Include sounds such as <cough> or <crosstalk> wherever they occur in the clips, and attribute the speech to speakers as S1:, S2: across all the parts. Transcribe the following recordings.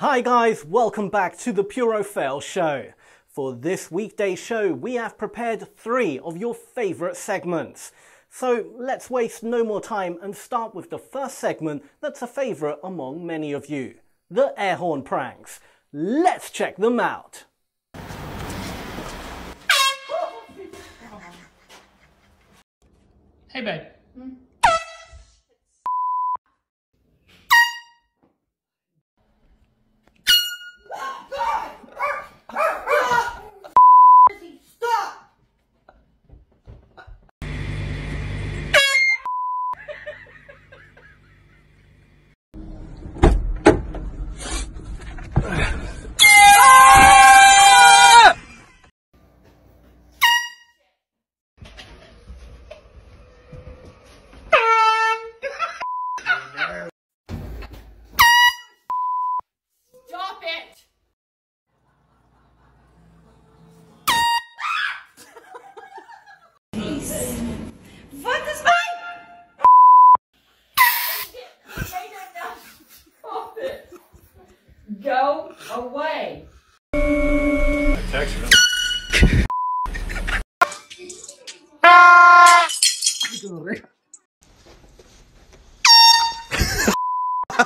S1: Hi guys, welcome back to the Puro Fail Show. For this weekday show, we have prepared three of your favourite segments. So let's waste no more time and start with the first segment that's a favourite among many of you the air horn pranks. Let's check them out.
S2: Hey, babe.
S3: Stop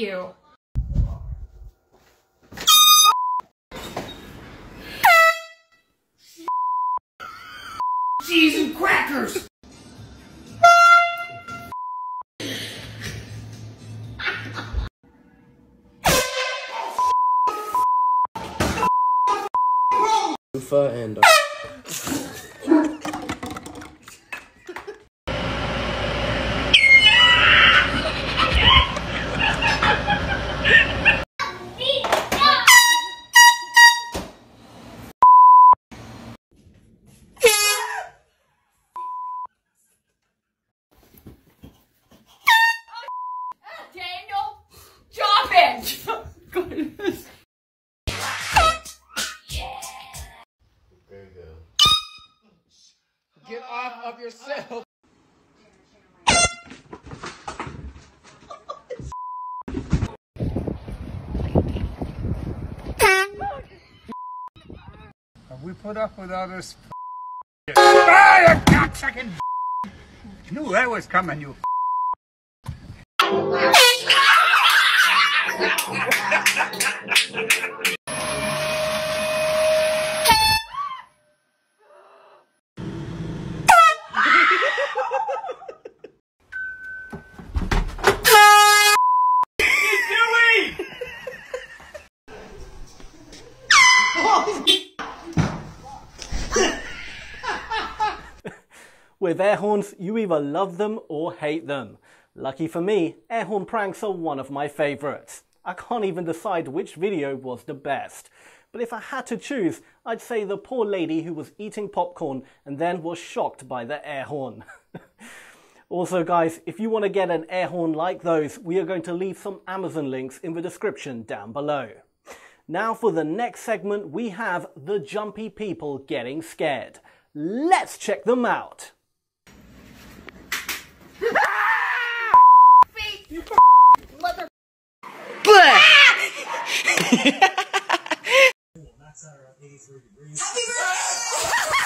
S3: you.
S2: Cheese and crackers!
S4: Lufa and
S3: Daniel, stop it!
S4: Get off of yourself.
S5: We put up with all this. Ah, you! Knew that was coming, you.
S1: With air horns, you either love them or hate them. Lucky for me, air horn pranks are one of my favourites. I can't even decide which video was the best. But if I had to choose, I'd say the poor lady who was eating popcorn and then was shocked by the air horn. <laughs> also guys, if you want to get an air horn like those, we are going to leave some Amazon links in the description down below. Now for the next segment, we have the jumpy people getting scared. Let's check them out. <laughs> Happy birthday! <laughs>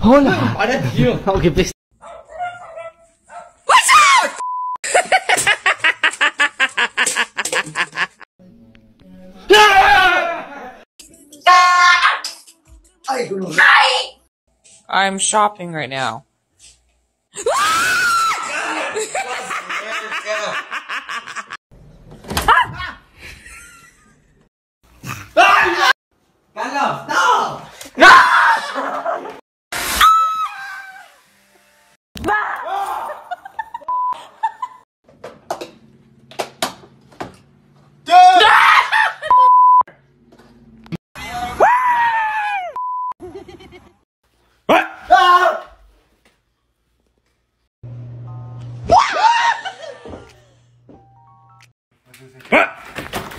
S1: Hola! What are you? <laughs>
S6: Okay, please. What's up?
S2: I'm shopping right now. <laughs> So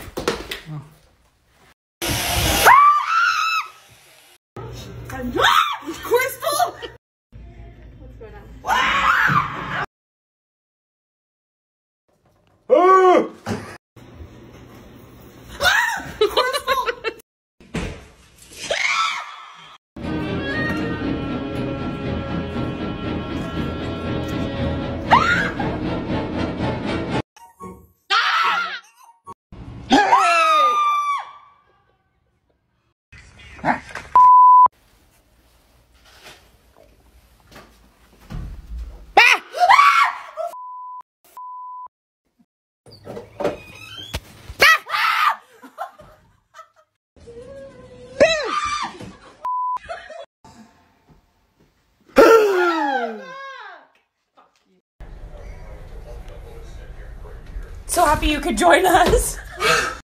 S2: happy you could join us.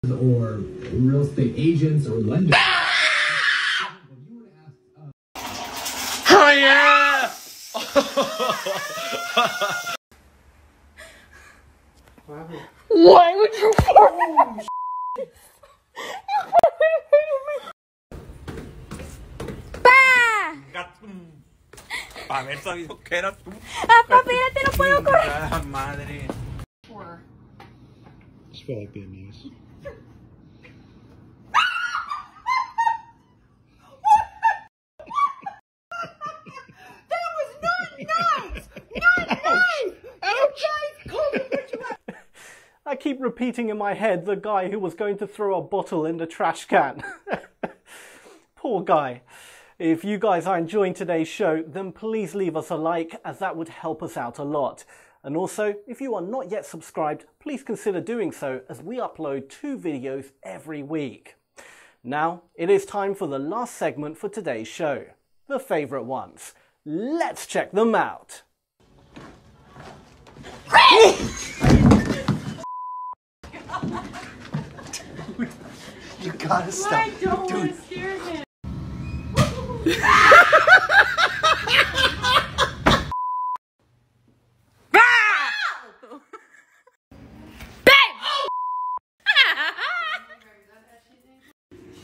S6: or real estate agents or lenders.
S2: Why would you fart?
S5: Para ver sabido que eras tú.
S2: Ah, papi, espérate, no puedo correr.
S5: Madre.
S7: Just feel like being nice. <laughs>
S1: I keep repeating in my head the guy who was going to throw a bottle in the trash can. <laughs> Poor guy. If you guys are enjoying today's show, then please leave us a like as that would help us out a lot. And also, if you are not yet subscribed, please consider doing so as we upload two videos every week. Now, it is time for the last segment for today's show the favourite ones. Let's check them out. <laughs>
S4: You gotta stop. Dude. <laughs>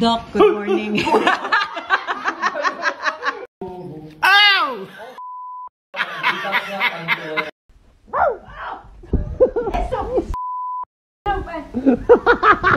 S8: Doc, good morning. <laughs>
S3: Oh! <laughs>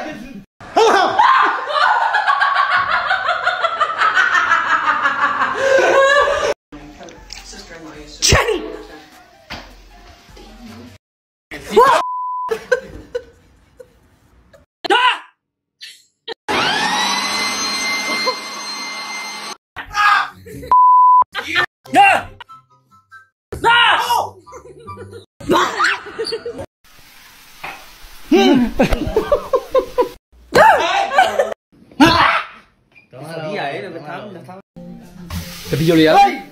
S7: Tapi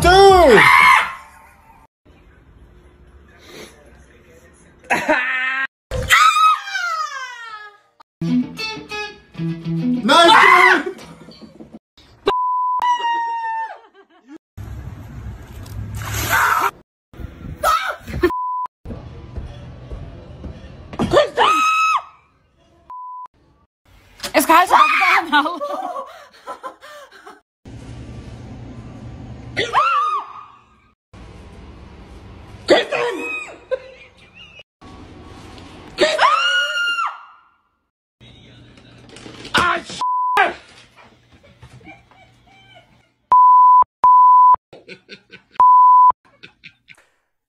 S4: Dude!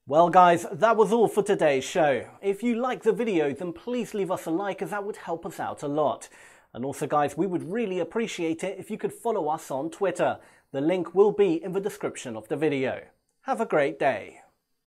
S1: Well, guys, that was all for today's show. If you like the video, then please leave us a like as that would help us out a lot. And also, guys, we would really appreciate it if you could follow us on Twitter. The link will be in the description of the video. Have a great day.